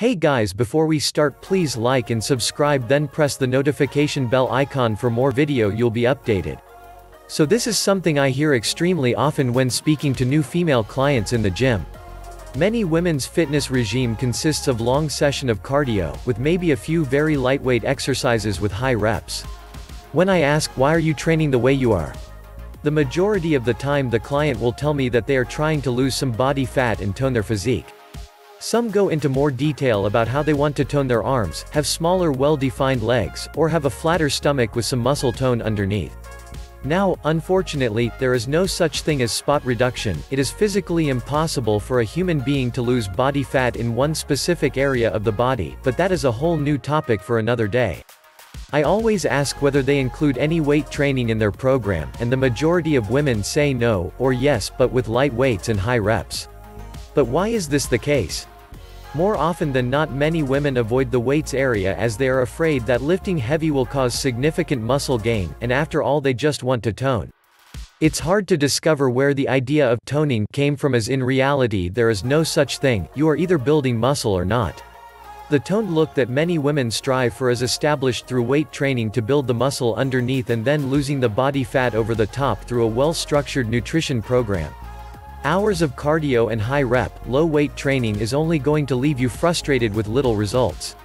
Hey guys before we start please like and subscribe then press the notification bell icon for more video you'll be updated. So this is something I hear extremely often when speaking to new female clients in the gym. Many women's fitness regime consists of long session of cardio, with maybe a few very lightweight exercises with high reps. When I ask, why are you training the way you are? The majority of the time the client will tell me that they are trying to lose some body fat and tone their physique. Some go into more detail about how they want to tone their arms, have smaller well-defined legs, or have a flatter stomach with some muscle tone underneath. Now, unfortunately, there is no such thing as spot reduction, it is physically impossible for a human being to lose body fat in one specific area of the body, but that is a whole new topic for another day. I always ask whether they include any weight training in their program, and the majority of women say no, or yes but with light weights and high reps. But why is this the case? More often than not many women avoid the weights area as they are afraid that lifting heavy will cause significant muscle gain, and after all they just want to tone. It's hard to discover where the idea of toning came from as in reality there is no such thing, you are either building muscle or not. The toned look that many women strive for is established through weight training to build the muscle underneath and then losing the body fat over the top through a well-structured nutrition program. Hours of cardio and high rep, low weight training is only going to leave you frustrated with little results.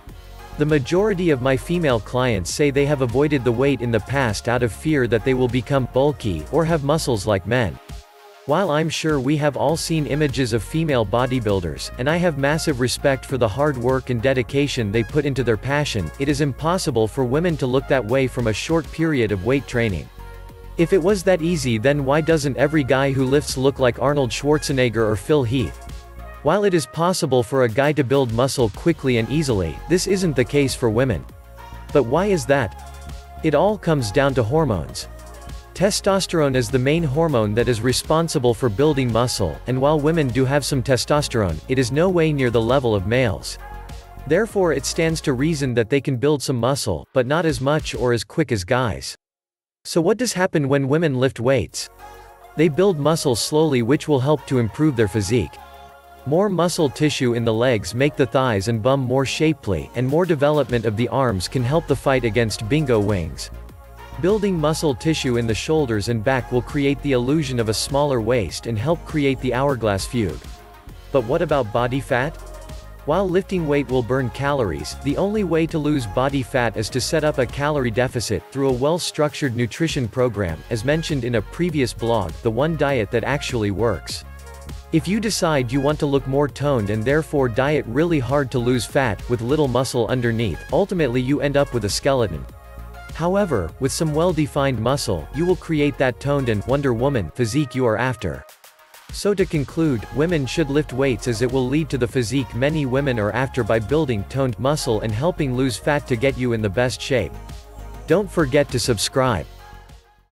The majority of my female clients say they have avoided the weight in the past out of fear that they will become bulky or have muscles like men. While I'm sure we have all seen images of female bodybuilders, and I have massive respect for the hard work and dedication they put into their passion, it is impossible for women to look that way from a short period of weight training. If it was that easy then why doesn't every guy who lifts look like Arnold Schwarzenegger or Phil Heath? While it is possible for a guy to build muscle quickly and easily, this isn't the case for women. But why is that? It all comes down to hormones. Testosterone is the main hormone that is responsible for building muscle, and while women do have some testosterone, it is no way near the level of males. Therefore it stands to reason that they can build some muscle, but not as much or as quick as guys. So what does happen when women lift weights? They build muscle slowly which will help to improve their physique. More muscle tissue in the legs make the thighs and bum more shapely, and more development of the arms can help the fight against bingo wings. Building muscle tissue in the shoulders and back will create the illusion of a smaller waist and help create the hourglass fugue. But what about body fat? While lifting weight will burn calories, the only way to lose body fat is to set up a calorie deficit, through a well-structured nutrition program, as mentioned in a previous blog, the one diet that actually works. If you decide you want to look more toned and therefore diet really hard to lose fat, with little muscle underneath, ultimately you end up with a skeleton. However, with some well-defined muscle, you will create that toned and Wonder Woman physique you are after. So to conclude, women should lift weights as it will lead to the physique many women are after by building toned muscle and helping lose fat to get you in the best shape. Don't forget to subscribe.